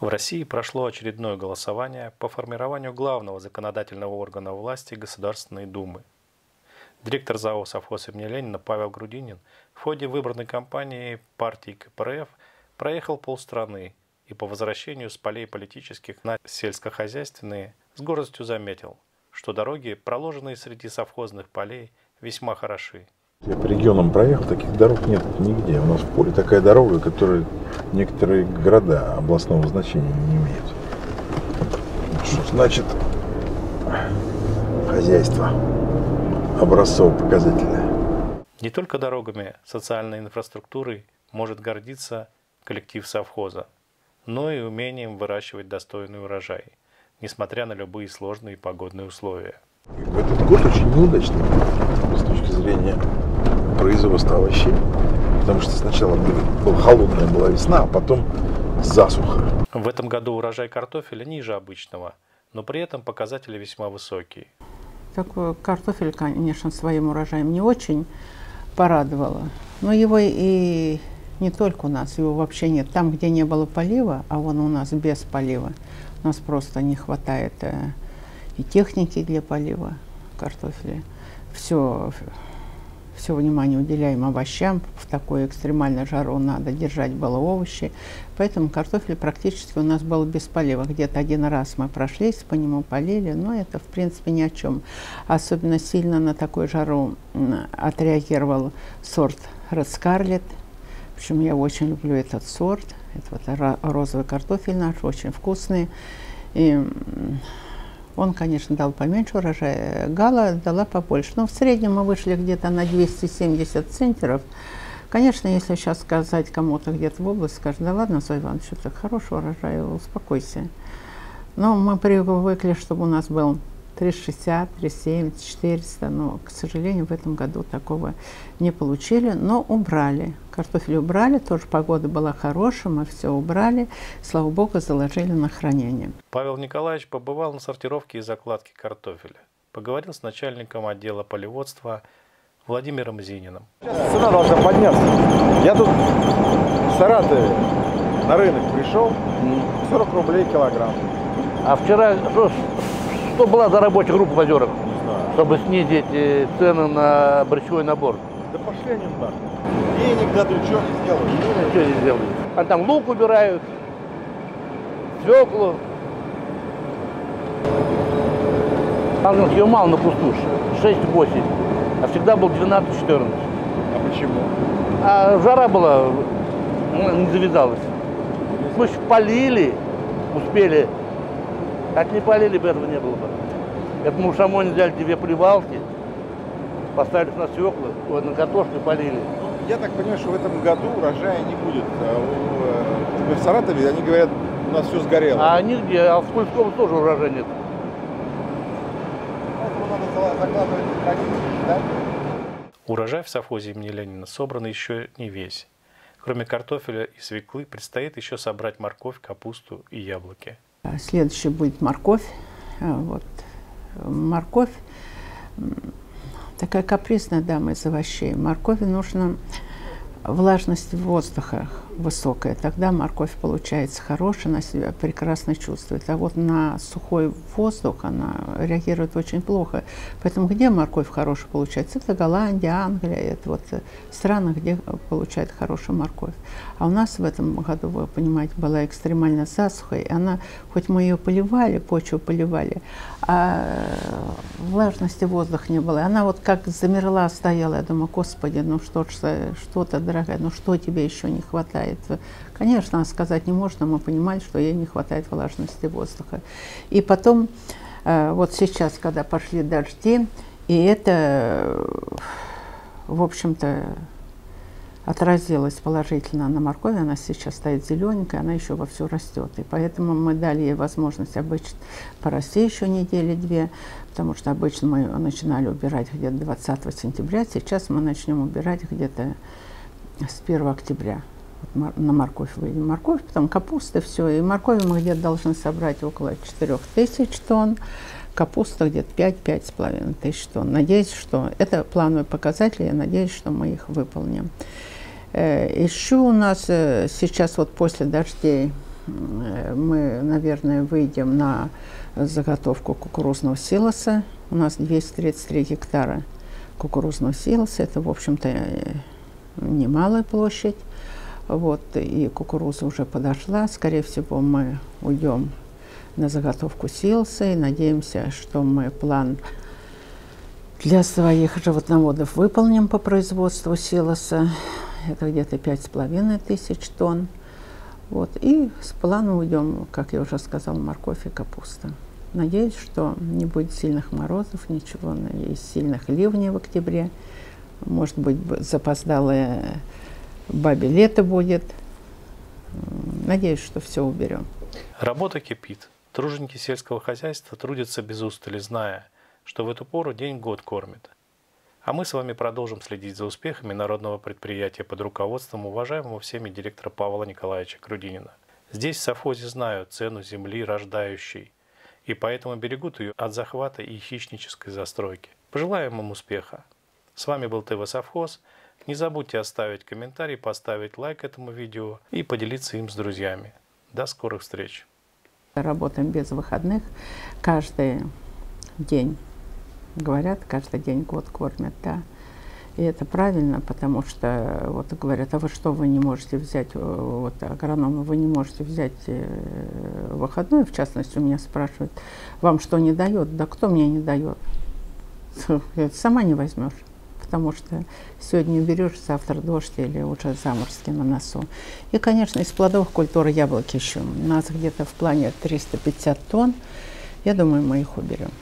В России прошло очередное голосование по формированию главного законодательного органа власти Государственной Думы. Директор ЗАО «Совхоз имени Ленина» Павел Грудинин в ходе выборной кампании партии КПРФ проехал полстраны и по возвращению с полей политических на сельскохозяйственные с гордостью заметил, что дороги, проложенные среди совхозных полей, весьма хороши. Я по регионам проехал, таких дорог нет нигде. У нас в поле такая дорога, которую некоторые города областного значения не имеют. Что значит хозяйство образцово-показательное? Не только дорогами, социальной инфраструктурой может гордиться коллектив совхоза, но и умением выращивать достойный урожай, несмотря на любые сложные погодные условия. В этот год очень неудачный с точки зрения производства овощей. Потому что сначала была холодная была весна, а потом засуха. В этом году урожай картофеля ниже обычного, но при этом показатели весьма высокие. Такой картофель, конечно, своим урожаем не очень порадовало. Но его и не только у нас, его вообще нет. Там, где не было полива, а вон у нас без полива, у нас просто не хватает э, и техники для полива картофеля. Все все внимание уделяем овощам. В такую экстремальную жару надо держать было овощи. Поэтому картофель практически у нас был без полива. Где-то один раз мы прошлись, по нему полили, но это в принципе ни о чем. Особенно сильно на такую жару отреагировал сорт Scarlet. Причем я очень люблю этот сорт. Это вот розовый картофель наш, очень вкусный. И он, конечно, дал поменьше урожая. Гала дала побольше. Но в среднем мы вышли где-то на 270 центнеров. Конечно, если сейчас сказать кому-то где-то в области, скажет, да ладно, Иванович, это хороший урожай, успокойся. Но мы привыкли, чтобы у нас был 360, 370, 400, но, к сожалению, в этом году такого не получили, но убрали. Картофель убрали, тоже погода была хорошая, мы все убрали, слава богу, заложили на хранение. Павел Николаевич побывал на сортировке и закладке картофеля. Поговорил с начальником отдела полеводства Владимиром Зининым. Сейчас цена должна подняться. Я тут в Саратове на рынок пришел, 40 рублей килограмм. А вчера что, что была за рабочая группа в озерах, чтобы снизить э, цены на борщевой набор? Пошли они нахуй. Денег дадут, что они сделают? Ничего не сделают. А там лук убирают, свеклу. Ангел ее мало на пустуш, 6-8, а всегда был 12-14. А почему? А жара была, ну, не завязалась. Мы же полили, успели как не полили бы, этого не было бы. Это мы в Шамоне взяли две плевалки, поставили на свекла, на картошку полили. Я так понимаю, что в этом году урожая не будет. А в Саратове они говорят, у нас все сгорело. А нигде, а в Кульском тоже урожая нет. надо закладывать да? Урожай в совхозе имени Ленина собран еще не весь. Кроме картофеля и свеклы предстоит еще собрать морковь, капусту и яблоки. Следующий будет морковь. А, вот. Морковь такая капризная дама из овощей. Моркови нужно влажность воздуха высокая, тогда морковь получается хорошая, она себя прекрасно чувствует. А вот на сухой воздух она реагирует очень плохо. Поэтому где морковь хорошая получается? Это Голландия, Англия, это вот страны, где получают хорошую морковь. А у нас в этом году, вы понимаете, была экстремальная засуха, и она, хоть мы ее поливали, почву поливали, а влажности воздуха не было. Она вот как замерла, стояла, я думаю, господи, ну что ж, что-то, дорогая, ну что тебе еще не хватает? Конечно, сказать не можно, мы понимали, что ей не хватает влажности воздуха. И потом, э, вот сейчас, когда пошли дожди, и это, в общем-то, отразилось положительно на моркови, она сейчас стоит зелененькая, она еще вовсю растет. И поэтому мы дали ей возможность обычно порасти еще недели-две, потому что обычно мы начинали убирать где-то 20 сентября, сейчас мы начнем убирать где-то с 1 октября. На морковь выйдем. Морковь, потом капуста, все. И моркови мы где-то должны собрать около 4 тысяч тонн капуста где-то 5-5,5 тысяч тонн. Надеюсь, что это плановые показатели, я надеюсь, что мы их выполним. Э, еще у нас э, сейчас вот после дождей э, мы, наверное, выйдем на заготовку кукурузного силоса. У нас 233 гектара кукурузного силоса. Это, в общем-то, немалая площадь. Вот, и кукуруза уже подошла. Скорее всего, мы уйдем на заготовку силоса и надеемся, что мы план для своих животноводов выполним по производству силоса. Это где-то пять с половиной тысяч тонн. Вот. И с плана уйдем, как я уже сказала, морковь и капуста. Надеюсь, что не будет сильных морозов, ничего, и сильных ливней в октябре. Может быть, запоздалое бабе лето будет. Надеюсь, что все уберем. Работа кипит. Труженики сельского хозяйства трудятся без устали, зная, что в эту пору день-год кормит. А мы с вами продолжим следить за успехами народного предприятия под руководством уважаемого всеми директора Павла Николаевича Крудинина. Здесь в совхозе знают цену земли рождающей, и поэтому берегут ее от захвата и хищнической застройки. Пожелаем им успеха. С вами был ТВ Совхоз. Не забудьте оставить комментарий, поставить лайк этому видео и поделиться им с друзьями. До скорых встреч! Работаем без выходных каждый день говорят, каждый день год кормят, да. И это правильно, потому что вот говорят, а вы что, вы не можете взять, э, вот агрономы, вы не можете взять э, выходной, в частности, у меня спрашивают, вам что не дает? Да кто мне не дает? Сама не возьмешь, потому что сегодня берешь, завтра дождь или уже заморозки на носу. И, конечно, из плодовых культур яблоки еще. У нас где-то в плане 350 тонн. Я думаю, мы их уберем.